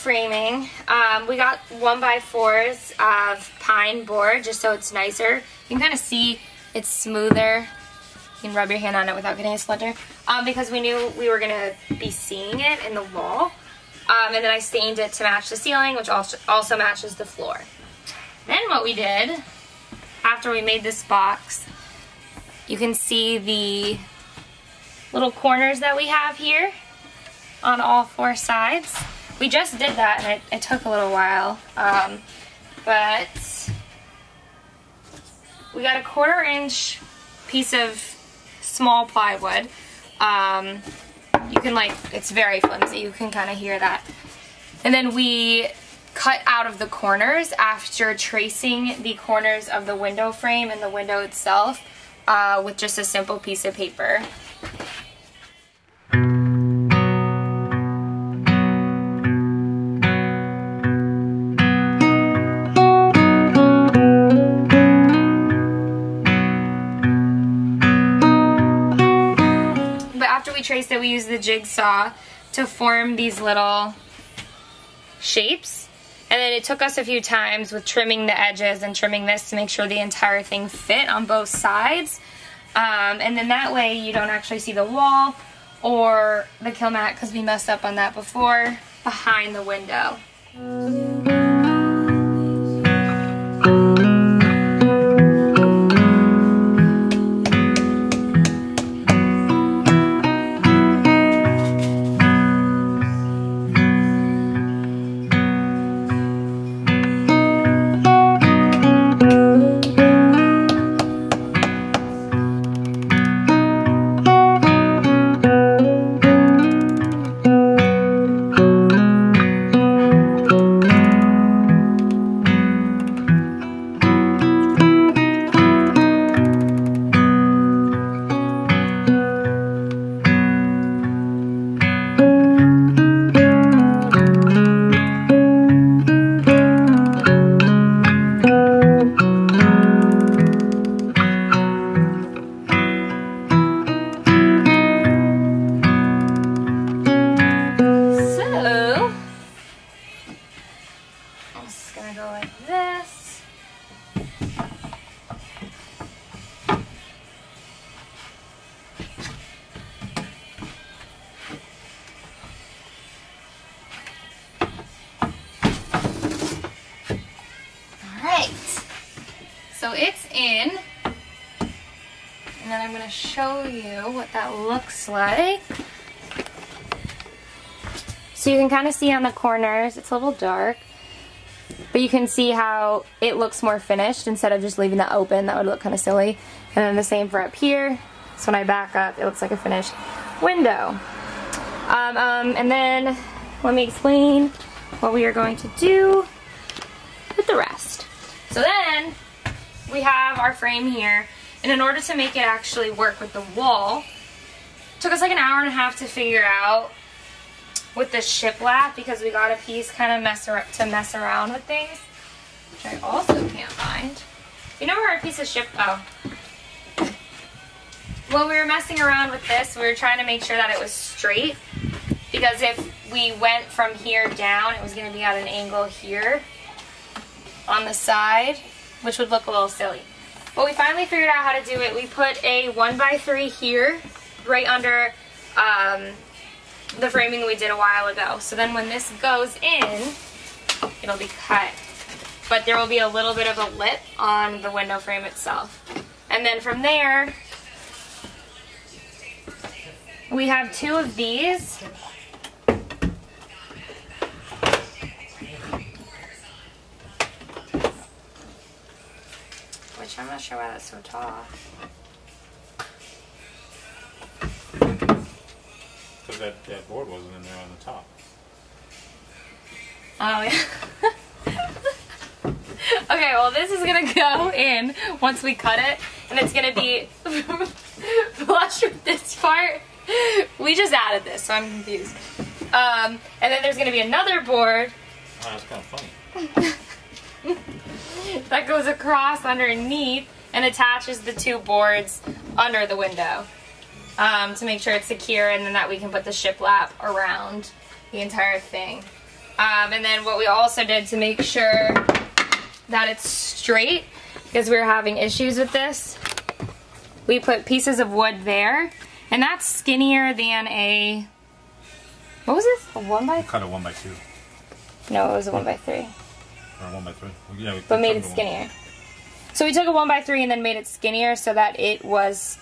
framing, um, we got one by fours of pine board just so it's nicer. You can kind of see it's smoother. You can rub your hand on it without getting a splinter. Um, because we knew we were going to be seeing it in the wall. Um, and then I stained it to match the ceiling, which also, also matches the floor. Then what we did, after we made this box, you can see the little corners that we have here on all four sides. We just did that and it, it took a little while. Um, but we got a quarter inch piece of small plywood. Um, you can like, it's very flimsy, you can kind of hear that. And then we cut out of the corners after tracing the corners of the window frame and the window itself uh, with just a simple piece of paper. Traced it, we use the jigsaw to form these little shapes. And then it took us a few times with trimming the edges and trimming this to make sure the entire thing fit on both sides. Um, and then that way you don't actually see the wall or the Kilmat because we messed up on that before behind the window. So it's in. And then I'm going to show you what that looks like. So you can kind of see on the corners, it's a little dark. But you can see how it looks more finished instead of just leaving that open. That would look kind of silly. And then the same for up here. So when I back up, it looks like a finished window. Um, um, and then let me explain what we are going to do with the rest. So then we have our frame here. And in order to make it actually work with the wall, took us like an hour and a half to figure out with the shiplap because we got a piece kind of mess to mess around with things, which I also can't find. You know where our piece of ship, oh. When we were messing around with this, we were trying to make sure that it was straight because if we went from here down, it was going to be at an angle here on the side which would look a little silly. But we finally figured out how to do it. We put a 1x3 here, right under um, the framing we did a while ago. So then when this goes in, it'll be cut. But there will be a little bit of a lip on the window frame itself. And then from there, we have two of these I'm not sure why that's so tall. Because that, that board wasn't in there on the top. Oh, yeah. okay, well this is gonna go in once we cut it, and it's gonna be flush with this part. We just added this, so I'm confused. Um, and then there's gonna be another board. Oh, that's kind of funny. that goes across underneath and attaches the two boards under the window um, to make sure it's secure and then that we can put the shiplap around the entire thing. Um, and then what we also did to make sure that it's straight, because we were having issues with this, we put pieces of wood there. And that's skinnier than a, what was this? A one by, Cut it one by two no, it was a one by three. Or one by three. Yeah, we but made it skinnier. So we took a one by three and then made it skinnier so that it was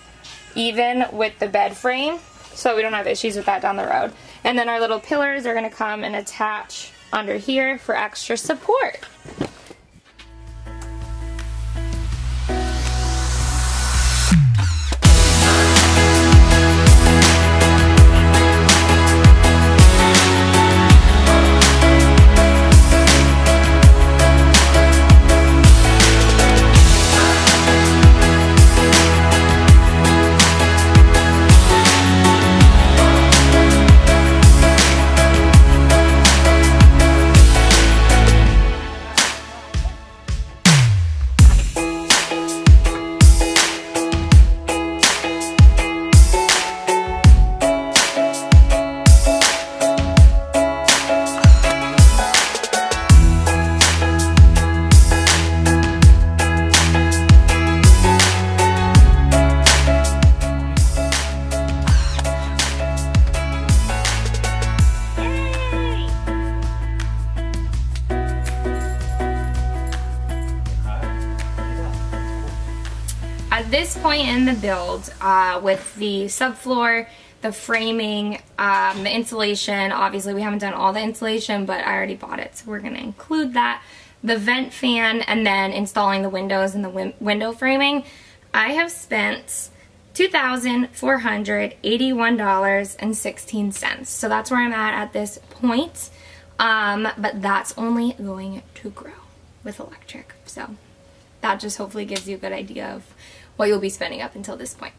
even with the bed frame, so we don't have issues with that down the road. And then our little pillars are gonna come and attach under here for extra support. Point in the build, uh, with the subfloor, the framing, um, the insulation, obviously we haven't done all the insulation, but I already bought it, so we're going to include that. The vent fan, and then installing the windows and the win window framing, I have spent $2,481.16. So that's where I'm at at this point. Um, but that's only going to grow with electric. So that just hopefully gives you a good idea of what you'll be spending up until this point.